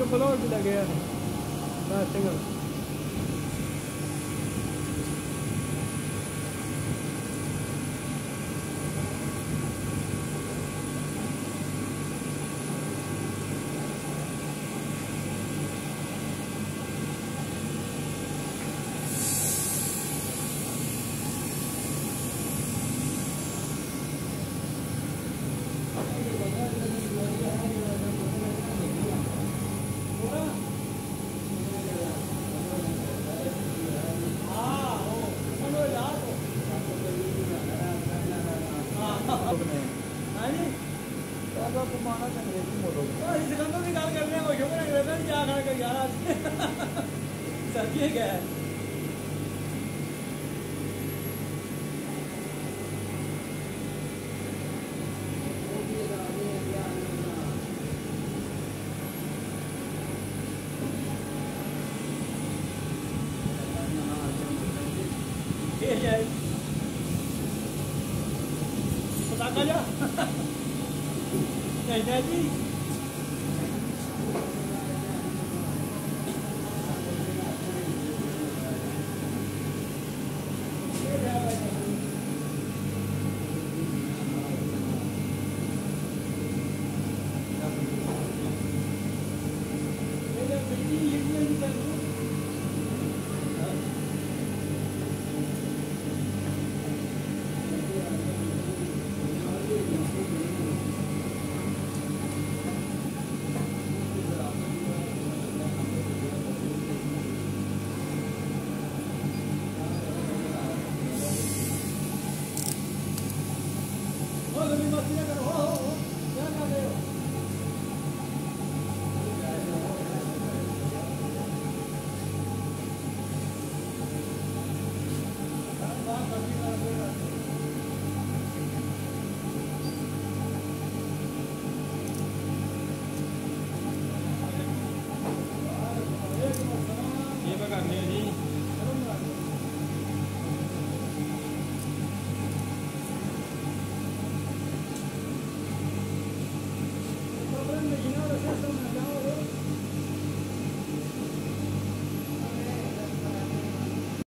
ਕੇ ਬਲੌਰ ਵੀ ਲੱਗੇ ਆ ਕਾਸਟਿੰਗ आप में आपको माना था अंग्रेज़ी बोलोगे इस गंदों की गल करने हो क्यों अंग्रेज़ों ने क्या खड़ा कर यार आज समझिए क्या है yeah, yeah. Jadi 並びますながら。